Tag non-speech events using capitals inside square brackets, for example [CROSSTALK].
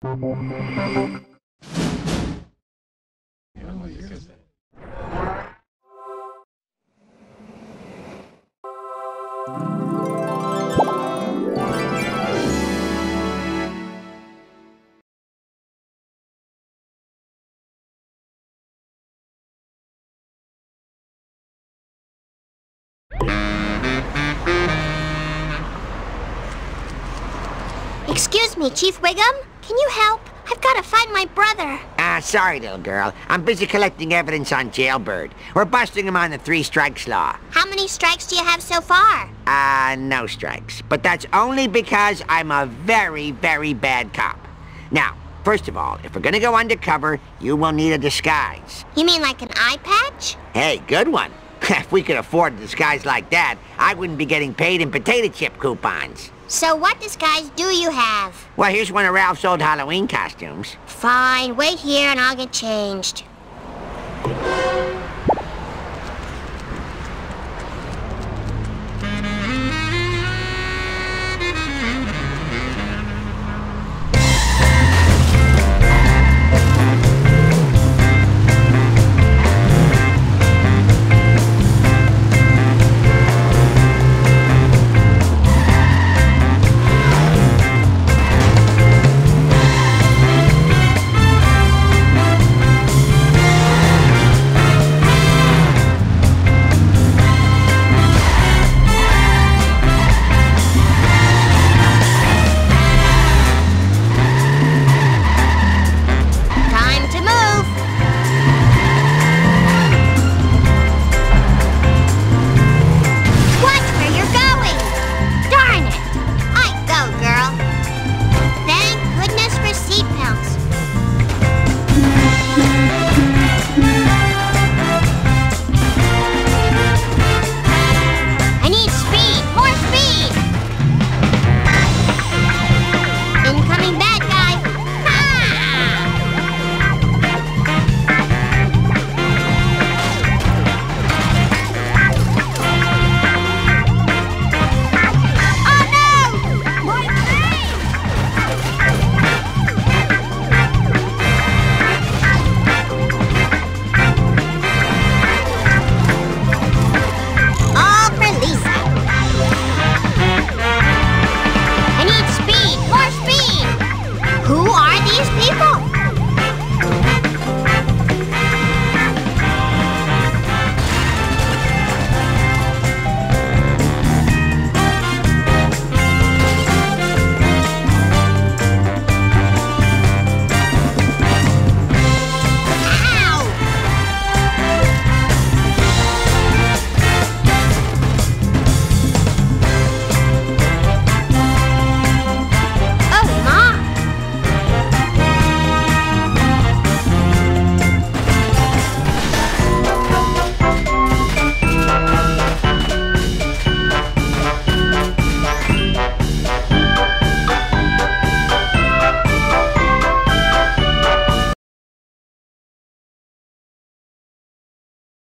Excuse me, Chief Wiggum? Can you help? I've got to find my brother. Ah, sorry, little girl. I'm busy collecting evidence on Jailbird. We're busting him on the three strikes law. How many strikes do you have so far? Ah, uh, no strikes. But that's only because I'm a very, very bad cop. Now, first of all, if we're gonna go undercover, you will need a disguise. You mean like an eye patch? Hey, good one. [LAUGHS] if we could afford a disguise like that, I wouldn't be getting paid in potato chip coupons. So what disguise do you have? Well, here's one of Ralph's old Halloween costumes. Fine, wait here and I'll get changed.